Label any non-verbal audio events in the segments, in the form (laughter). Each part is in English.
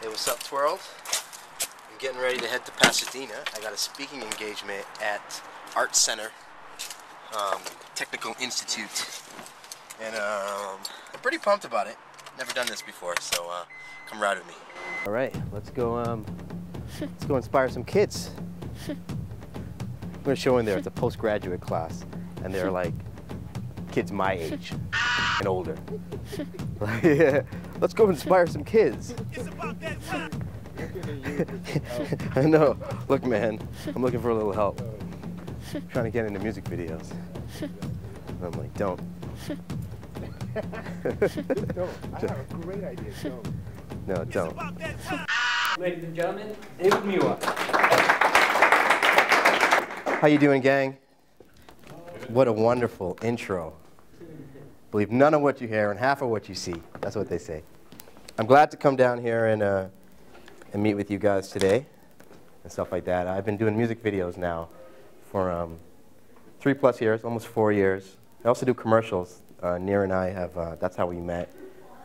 Hey, what's up, Twirl? I'm getting ready to head to Pasadena. I got a speaking engagement at Art Center um, Technical Institute, and um, I'm pretty pumped about it. Never done this before, so uh, come ride with me. All right, let's go. Um, let's go inspire some kids. I'm gonna show in there. It's a postgraduate class, and they're like kids my age and older. (laughs) (laughs) Let's go inspire some kids. (laughs) I know. Look, man, I'm looking for a little help. I'm trying to get into music videos. And I'm like, don't. don't. I have a great idea. Don't. No, don't. Ladies and gentlemen, David Mewa. How you doing, gang? What a wonderful intro. Believe none of what you hear and half of what you see. That's what they say. I'm glad to come down here and, uh, and meet with you guys today and stuff like that. I've been doing music videos now for um, three plus years, almost four years. I also do commercials. Uh, Nir and I have, uh, that's how we met,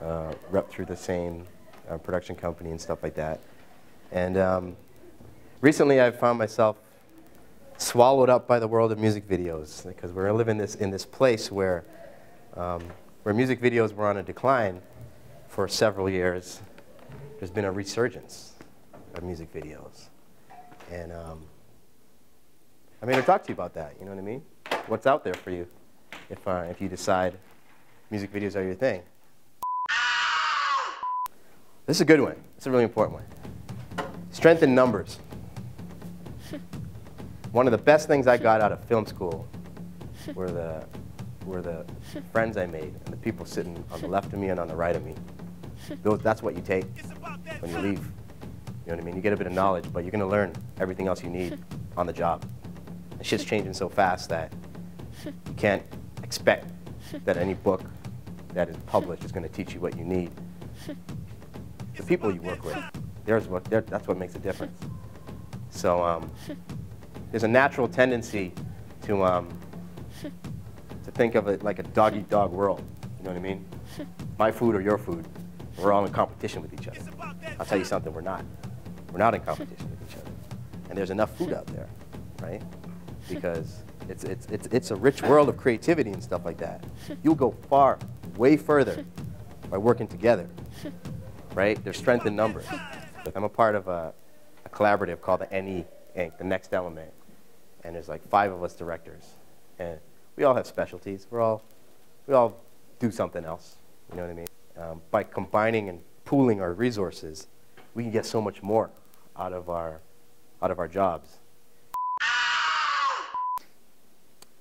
uh, rep through the same uh, production company and stuff like that. And um, recently I've found myself swallowed up by the world of music videos because we're living this, in this place where, um, where music videos were on a decline for several years. There's been a resurgence of music videos. And um, I'm here to talk to you about that, you know what I mean? What's out there for you if, uh, if you decide music videos are your thing. This is a good one. It's a really important one. Strength in numbers. (laughs) One of the best things I got out of film school were the, were the friends I made and the people sitting on the left of me and on the right of me. Those, that's what you take when you leave. You know what I mean? You get a bit of knowledge, but you're going to learn everything else you need on the job. And shit's changing so fast that you can't expect that any book that is published is going to teach you what you need. The people you work with, there's what, that's what makes a difference. So um, there's a natural tendency to, um, to think of it like a dog-eat-dog world. You know what I mean? (laughs) My food or your food. We're all in competition with each other. I'll tell you something, we're not. We're not in competition with each other. And there's enough food out there, right? Because it's, it's, it's, it's a rich world of creativity and stuff like that. You'll go far, way further by working together, right? There's strength in numbers. I'm a part of a, a collaborative called the NE Inc., the Next Element. And there's like five of us directors. And we all have specialties. We're all, we all do something else. You know what I mean? Um, by combining and pooling our resources, we can get so much more out of our, out of our jobs.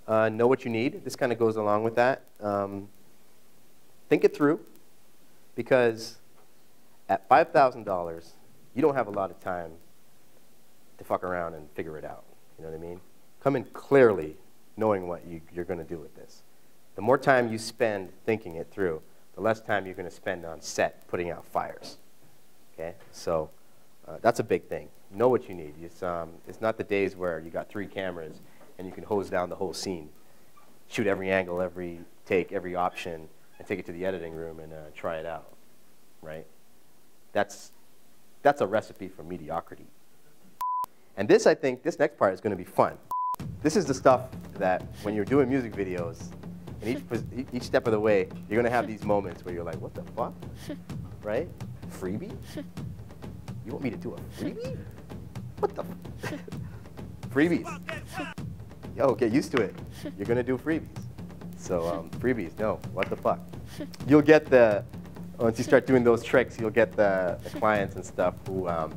Uh, know what you need. This kind of goes along with that. Um, think it through, because at $5,000, you don't have a lot of time to fuck around and figure it out. You know what I mean? Come in clearly knowing what you, you're going to do with this. The more time you spend thinking it through, the less time you're going to spend on set putting out fires. Okay? So uh, that's a big thing. Know what you need. It's, um, it's not the days where you got three cameras and you can hose down the whole scene, shoot every angle, every take, every option, and take it to the editing room and uh, try it out, right? That's, that's a recipe for mediocrity. And this, I think, this next part is going to be fun. This is the stuff that when you're doing music videos, and each, each step of the way, you're going to have these moments where you're like, what the fuck? (laughs) Right? Freebie? You want me to do a freebie? What the (laughs) Freebies. (laughs) Yo, get used to it. You're going to do freebies. So um, freebies, no, what the fuck? You'll get the, once you start doing those tricks, you'll get the, the clients and stuff who, um,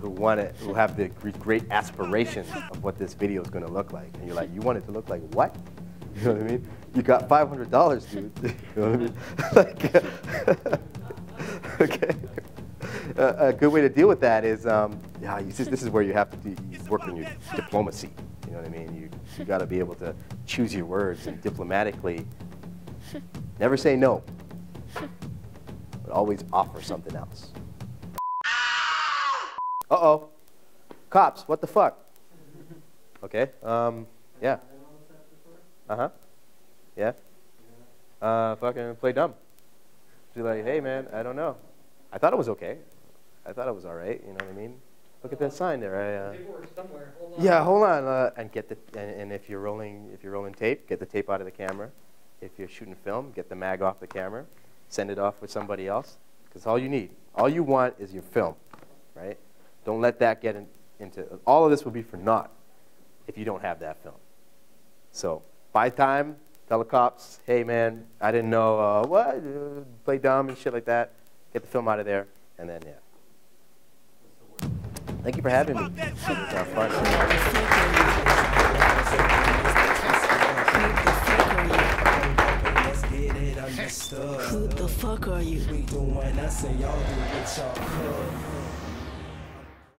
who want it, who have the great aspirations of what this video is going to look like. And you're like, you want it to look like what? (laughs) You know what I mean? You got $500, dude. (laughs) you know what I mean? (laughs) like, okay. Uh, a good way to deal with that is, um, yeah, this is where you have to do, you work on your diplomacy. You know what I mean? You, you got to be able to choose your words and diplomatically never say no, but always offer something else. Uh-oh. Cops, what the fuck? Okay, um, yeah. Uh-huh. Yeah. Uh, fucking play dumb. Be like, hey, man, I don't know. I thought it was okay. I thought it was all right. You know what I mean? Look at that sign there. I, uh, hold yeah, hold on. Uh, and get the and, and if you're rolling if you're rolling tape, get the tape out of the camera. If you're shooting film, get the mag off the camera. Send it off with somebody else. Because all you need, all you want is your film? Don't let that get in, into. All of this will be for naught if you don't have that film. So buy time. Tell the cops, hey man, I didn't know uh, what uh, play dumb and shit like that. Get the film out of there, and then yeah. Thank you for having me. It was fun. Let's get it understood. Who the fuck are you?